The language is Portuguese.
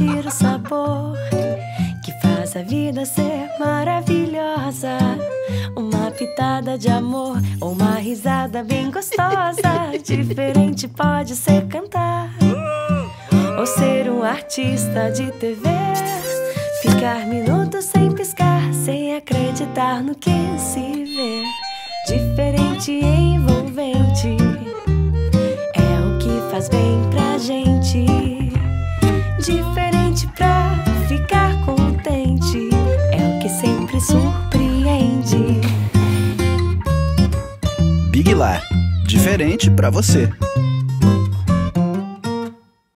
sentir o sabor que faz a vida ser maravilhosa. Uma pitada de amor ou uma risada bem gostosa. Diferente pode ser cantar ou ser um artista de TV. Ficar minutos sem piscar, sem acreditar no que se vê. Diferente e envolvente é o que faz bem pra gente. Diferente pra ficar contente é o que sempre surpreende. Big Lá. Diferente pra você.